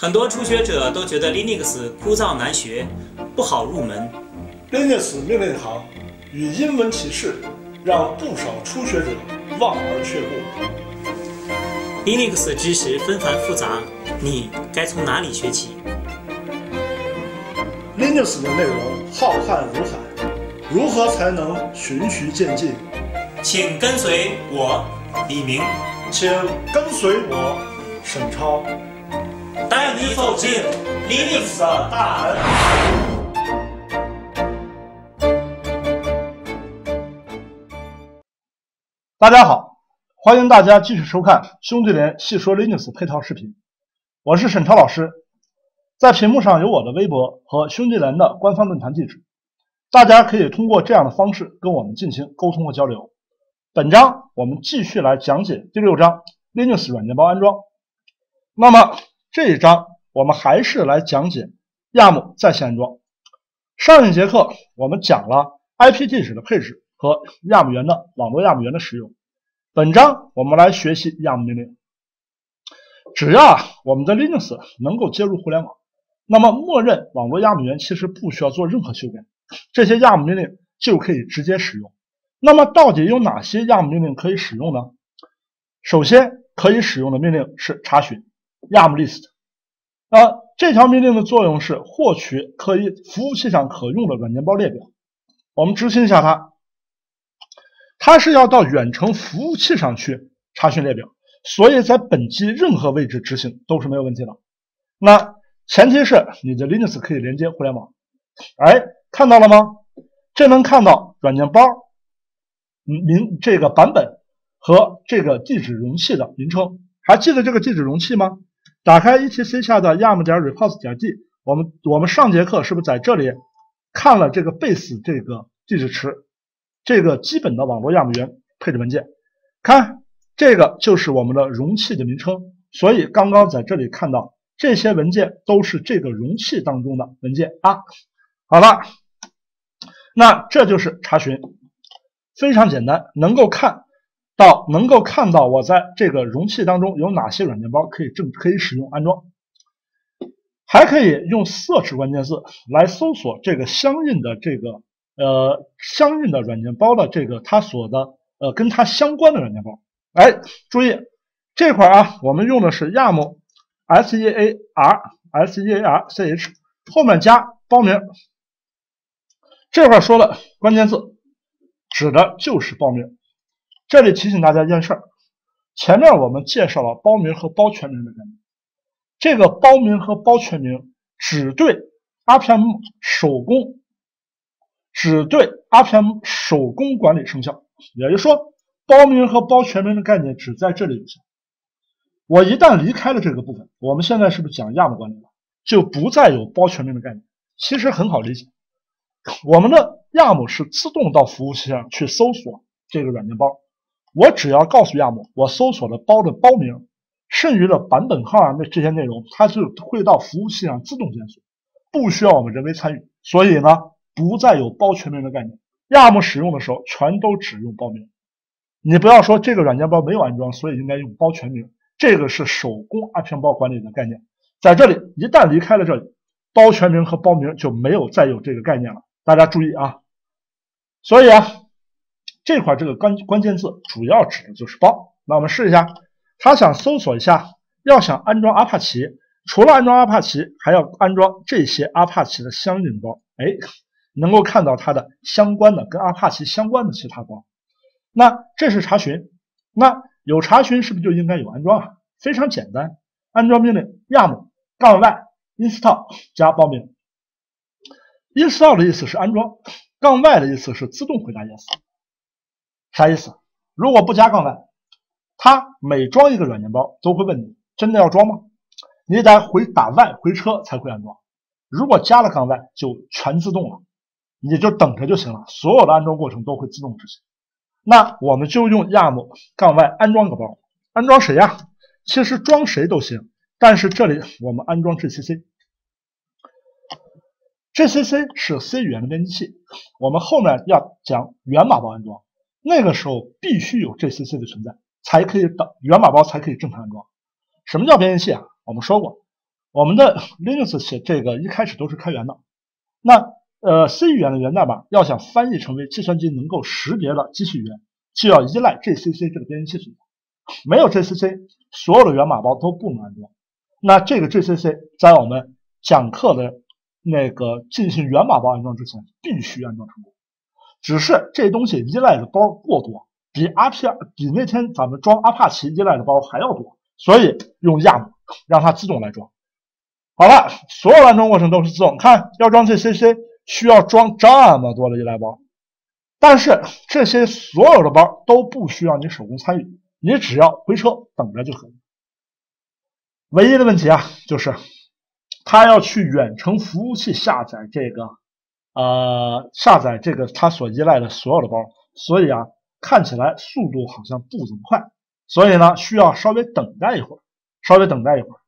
很多初学者都觉得 Linux 枯燥难学，不好入门。Linux 命令行与英文提示让不少初学者望而却步。Linux 知识纷繁复杂，你该从哪里学起？Linux 的内容浩瀚如海，如何才能循序渐进？请跟随我，李明，请跟随我，沈超。带你走进 Linux 的大门。大家好，欢迎大家继续收看兄弟连细说 Linux 配套视频。我是沈超老师，在屏幕上有我的微博和兄弟连的官方论坛地址，大家可以通过这样的方式跟我们进行沟通和交流。本章我们继续来讲解第六章 Linux 软件包安装。那么。这一章我们还是来讲解 YAM 在线安装。上一节课我们讲了 IP 地址的配置和 YAM 源的网络 YAM 源的使用。本章我们来学习 YAM 命令。只要我们的 Linux 能够接入互联网，那么默认网络 YAM 源其实不需要做任何修改，这些 YAM 命令就可以直接使用。那么到底有哪些 YAM 命令可以使用呢？首先可以使用的命令是查询。YAM list，啊，这条命令的作用是获取可以服务器上可用的软件包列表。我们执行一下它，它是要到远程服务器上去查询列表，所以在本机任何位置执行都是没有问题的。那前提是你的 Linux 可以连接互联网。哎，看到了吗？这能看到软件包名这个版本和这个地址容器的名称，还记得这个地址容器吗？打开 etc 下的 yam 点 repos 点 d，我们我们上节课是不是在这里看了这个 base 这个地址池，这个基本的网络 yam 源配置文件？看这个就是我们的容器的名称，所以刚刚在这里看到这些文件都是这个容器当中的文件啊。好了，那这就是查询，非常简单，能够看。到能够看到我在这个容器当中有哪些软件包可以正可以使用安装，还可以用 search 关键字来搜索这个相应的这个呃相应的软件包的这个它所的呃跟它相关的软件包。哎，注意这块啊，我们用的是 yam s e a r s e a r c h 后面加包名，这块说了关键字指的就是包名。这里提醒大家一件事儿，前面我们介绍了包名和包全名的概念。这个包名和包全名只对 RPM 手工，只对 RPM 手工管理生效。也就是说，包名和包全名的概念只在这里有效。我一旦离开了这个部分，我们现在是不是讲 YAM 管理了？就不再有包全名的概念。其实很好理解，我们的 YAM 是自动到服务器上去搜索这个软件包。我只要告诉 YAM，我搜索的包的包名，剩余的版本号啊，那这些内容，它是会到服务器上自动检索，不需要我们人为参与。所以呢，不再有包全名的概念。YAM 使用的时候，全都只用包名。你不要说这个软件包没有安装，所以应该用包全名。这个是手工安全包管理的概念，在这里一旦离开了这里，包全名和包名就没有再有这个概念了。大家注意啊。所以啊。这块这个关关键字主要指的就是包。那我们试一下，他想搜索一下，要想安装阿帕奇，除了安装阿帕奇，还要安装这些阿帕奇的相应包。哎，能够看到它的相关的跟阿帕奇相关的其他包。那这是查询，那有查询是不是就应该有安装啊？非常简单，安装命令 yam 杠 y install 加包名。install 的意思是安装，杠 y 的意思是自动回答 yes。啥意思？如果不加杠 y，它每装一个软件包都会问你真的要装吗？你得回打 y 回车才会安装。如果加了杠 y，就全自动了，你就等着就行了，所有的安装过程都会自动执行。那我们就用 yam 杠 y 安装个包，安装谁呀？其实装谁都行，但是这里我们安装 gcc，gcc 是 C 语言的编辑器，我们后面要讲源码包安装。那个时候必须有 gcc 的存在，才可以等源码包才可以正常安装。什么叫编译器啊？我们说过，我们的 Linux 写这个一开始都是开源的，那呃 C 语言的源代码要想翻译成为计算机能够识别的机器语言，就要依赖 GCC 这个编译器存在。没有 GCC，所有的源码包都不能安装。那这个 GCC 在我们讲课的那个进行源码包安装之前，必须安装成功。只是这东西依赖的包过多，比 RP 比那天咱们装阿帕奇依赖的包还要多，所以用亚姆让它自动来装。好了，所有安装过程都是自动。看，要装这 CC 需要装这么多的依赖包，但是这些所有的包都不需要你手工参与，你只要回车等着就可以。唯一的问题啊，就是他要去远程服务器下载这个，呃，下载这个它所依赖的所有的包，所以啊，看起来速度好像不怎么快，所以呢，需要稍微等待一会儿，稍微等待一会儿。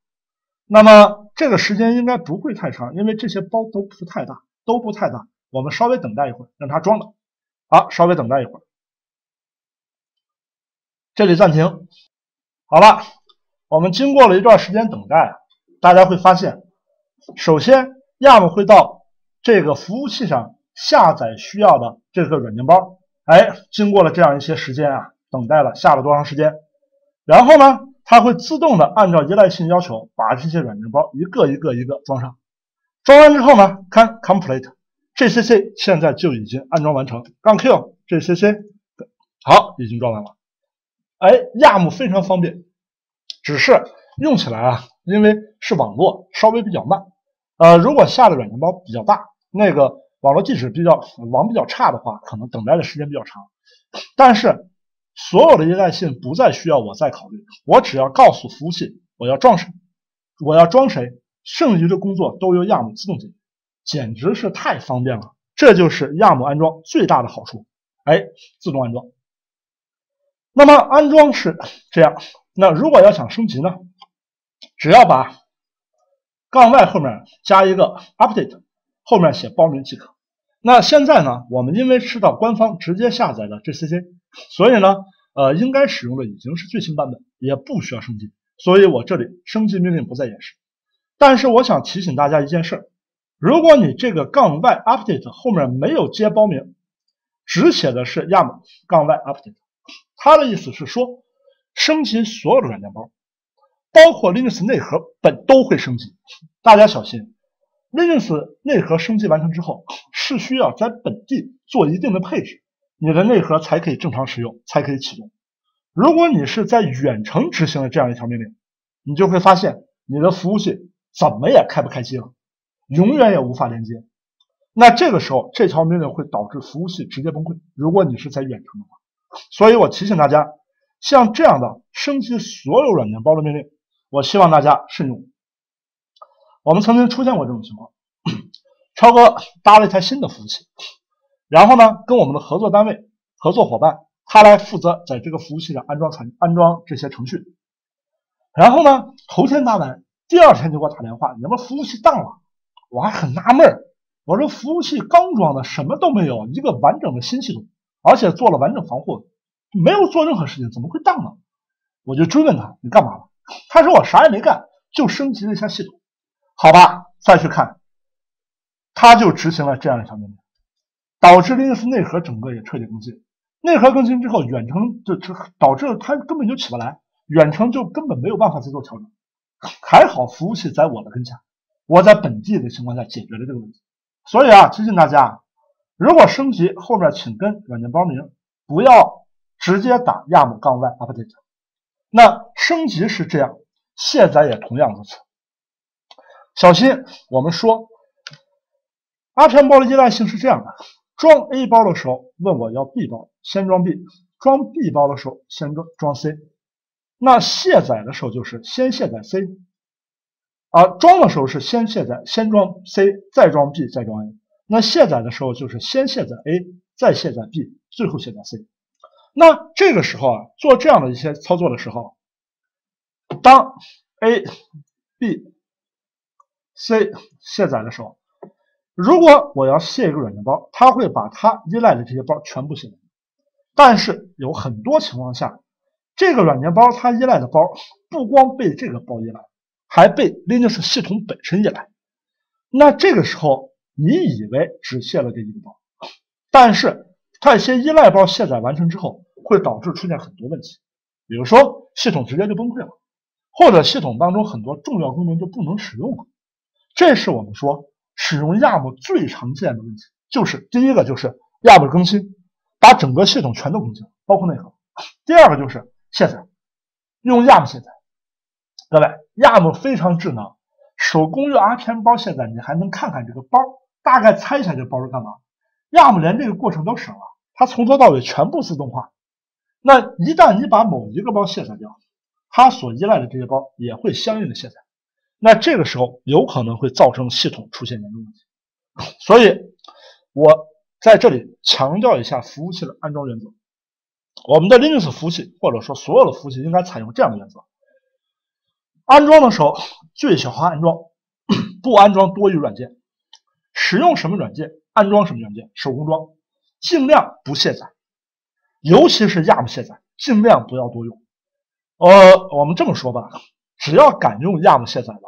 那么这个时间应该不会太长，因为这些包都不是太大，都不太大。我们稍微等待一会儿，让它装的。好，稍微等待一会儿，这里暂停。好了，我们经过了一段时间等待，大家会发现，首先 YAM 会到这个服务器上下载需要的这个软件包。哎，经过了这样一些时间啊，等待了下了多长时间？然后呢？它会自动的按照依赖性要求把这些软件包一个一个一个装上，装完之后呢，看 complete，GCC 现在就已经安装完成。杠 Q，GCC 好，已经装完了。哎亚母非常方便，只是用起来啊，因为是网络，稍微比较慢。呃，如果下的软件包比较大，那个网络地址比较网比较差的话，可能等待的时间比较长。但是所有的依赖性不再需要我再考虑，我只要告诉服务器我要装谁，我要装谁，剩余的工作都由 YAM 自动解决，简直是太方便了。这就是 YAM 安装最大的好处，哎，自动安装。那么安装是这样，那如果要想升级呢，只要把杠 y 后面加一个 update，后面写包名即可。那现在呢，我们因为是到官方直接下载的 GCC。所以呢，呃，应该使用的已经是最新版本，也不需要升级。所以我这里升级命令不再演示。但是我想提醒大家一件事：如果你这个杠 y update 后面没有接包名，只写的是 yam 杠 y update，它的意思是说，升级所有的软件包，包括 Linux 内核本都会升级。大家小心，Linux 内核升级完成之后，是需要在本地做一定的配置。你的内核才可以正常使用，才可以启动。如果你是在远程执行了这样一条命令，你就会发现你的服务器怎么也开不开机了，永远也无法连接。那这个时候，这条命令会导致服务器直接崩溃。如果你是在远程的话，所以我提醒大家，像这样的升级所有软件包的命令，我希望大家慎用。我们曾经出现过这种情况，超哥搭了一台新的服务器。然后呢，跟我们的合作单位、合作伙伴，他来负责在这个服务器上安装传安装这些程序。然后呢，头天搭完，第二天就给我打电话，你们服务器当了。我还很纳闷儿，我说服务器刚装的，什么都没有，一个完整的新系统，而且做了完整防护，没有做任何事情，怎么会当呢？我就追问他，你干嘛了？他说我啥也没干，就升级了一下系统。好吧，再去看，他就执行了这样一条命令。导致 Linux 内核整个也彻底更新，内核更新之后，远程就就导致它根本就起不来，远程就根本没有办法再做调整。还好服务器在我的跟前，我在本地的情况下解决了这个问题。所以啊，提醒大家，如果升级后面请跟软件包名，不要直接打 yam 杠 y update。那升级是这样，卸载也同样如此。小心，我们说阿片包的依赖性是这样的。装 A 包的时候问我要 B 包，先装 B；装 B 包的时候先装装 C。那卸载的时候就是先卸载 C，而装的时候是先卸载，先装 C，再装 B，再装 A。那卸载的时候就是先卸载 A，再卸载 B，最后卸载 C。那这个时候啊，做这样的一些操作的时候，当 A、B、C 卸载的时候。如果我要卸一个软件包，它会把它依赖的这些包全部卸掉。但是有很多情况下，这个软件包它依赖的包不光被这个包依赖，还被 Linux 系统本身依赖。那这个时候，你以为只卸了这一个包，但是它一些依赖包卸载完成之后，会导致出现很多问题，比如说系统直接就崩溃了，或者系统当中很多重要功能就不能使用了。这是我们说使用 YARM 最常见的问题，就是第一个就是 YARM 更新，把整个系统全都更新，包括内核；第二个就是卸载，用 YARM 卸载。各位，YARM 非常智能，手工用 RPM 包卸载，你还能看看这个包，大概猜一下这包是干嘛。YARM 连这个过程都省了，它从头到尾全部自动化。那一旦你把某一个包卸载掉，它所依赖的这些包也会相应的卸载。那这个时候有可能会造成系统出现严重问题，所以我在这里强调一下服务器的安装原则。我们的 Linux 服务器或者说所有的服务器应该采用这样的原则：安装的时候最小化安装，不安装多余软件，使用什么软件安装什么软件，手工装，尽量不卸载，尤其是 YARM 卸载，尽量不要多用。呃，我们这么说吧。只要敢用 YARM 卸载的，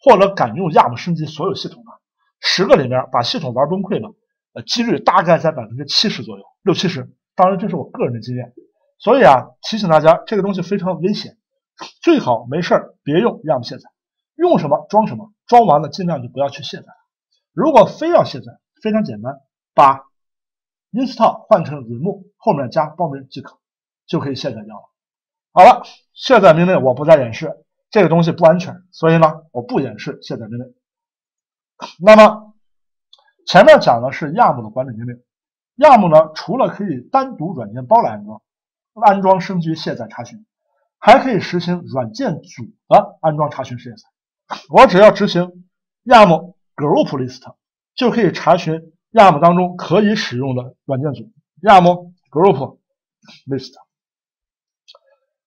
或者敢用 YARM 升级所有系统的，十个里面把系统玩崩溃了，呃，几率大概在百分之七十左右，六七十。当然这是我个人的经验，所以啊，提醒大家，这个东西非常危险，最好没事别用 YARM 卸载，用什么装什么，装完了尽量就不要去卸载。如果非要卸载，非常简单，把 install 换成 remove 后面加包名即可，就可以卸载掉了。好了，卸载命令我不再演示。这个东西不安全，所以呢，我不演示卸载命令。那么前面讲的是 YARM 的管理命令，YARM 呢，除了可以单独软件包来安装、安装、升级、卸载、查询，还可以实行软件组的安装、查询、卸载。我只要执行 YARM group list，就可以查询 YARM 当中可以使用的软件组。YARM group list。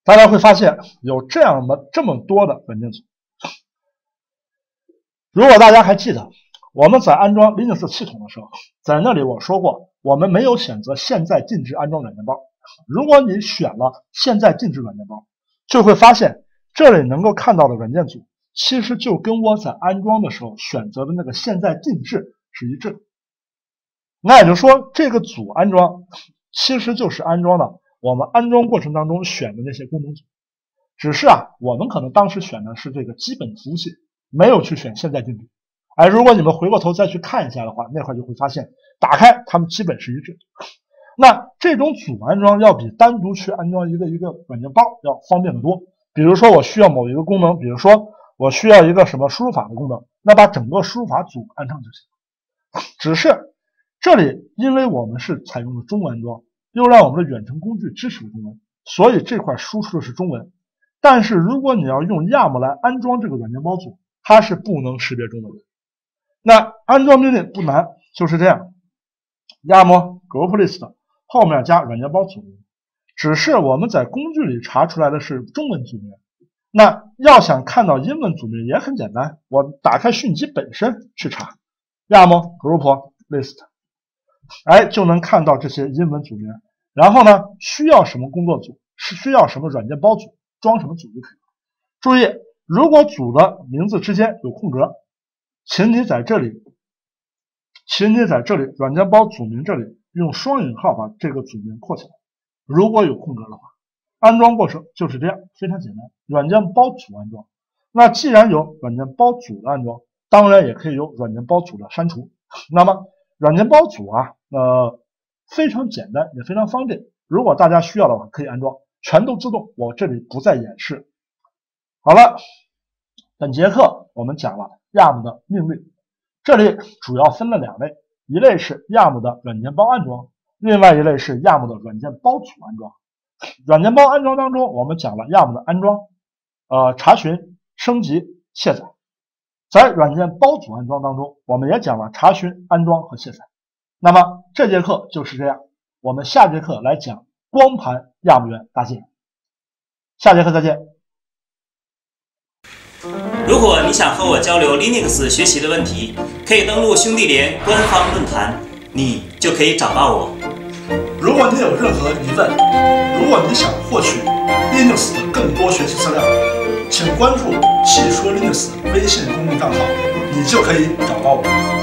大家会发现有这样的这么多的软件组。如果大家还记得我们在安装 Linux 系统的时候，在那里我说过，我们没有选择现在禁止安装软件包。如果你选了现在禁止软件包，就会发现这里能够看到的软件组，其实就跟我在安装的时候选择的那个现在禁止是一致的。那也就是说，这个组安装其实就是安装的。我们安装过程当中选的那些功能组，只是啊，我们可能当时选的是这个基本服务器，没有去选现在禁止。哎，如果你们回过头再去看一下的话，那块就会发现，打开它们基本是一致。那这种组安装要比单独去安装一个一个软件包要方便得多。比如说我需要某一个功能，比如说我需要一个什么输入法的功能，那把整个输入法组安上就行。只是这里因为我们是采用的中文安装。又让我们的远程工具支持中文，所以这块输出的是中文。但是如果你要用亚模来安装这个软件包组，它是不能识别中文的。那安装命令不难，就是这样亚模 group list 后面加软件包组名。只是我们在工具里查出来的是中文组名。那要想看到英文组名也很简单，我打开迅疾本身去查亚模 group list，哎，就能看到这些英文组名。然后呢，需要什么工作组是需要什么软件包组装什么组就可以。注意，如果组的名字之间有空格，请你在这里，请你在这里软件包组名这里用双引号把这个组名括起来。如果有空格的话，安装过程就是这样，非常简单。软件包组安装，那既然有软件包组的安装，当然也可以有软件包组的删除。那么软件包组啊，呃。非常简单，也非常方便。如果大家需要的话，可以安装，全都自动。我这里不再演示。好了，本节课我们讲了 YARM 的命令，这里主要分了两类，一类是 YARM 的软件包安装，另外一类是 YARM 的软件包组安装。软件包安装当中，我们讲了 YARM 的安装、呃查询、升级、卸载。在软件包组安装当中，我们也讲了查询、安装和卸载。那么这节课就是这样，我们下节课来讲光盘 YARM 源搭建。下节课再见。如果你想和我交流 Linux 学习的问题，可以登录兄弟连官方论坛，你就可以找到我。如果你有任何疑问，如果你想获取 Linux 的更多学习资料。请关注“汽车 Linux” 微信公众账号，你就可以找到我。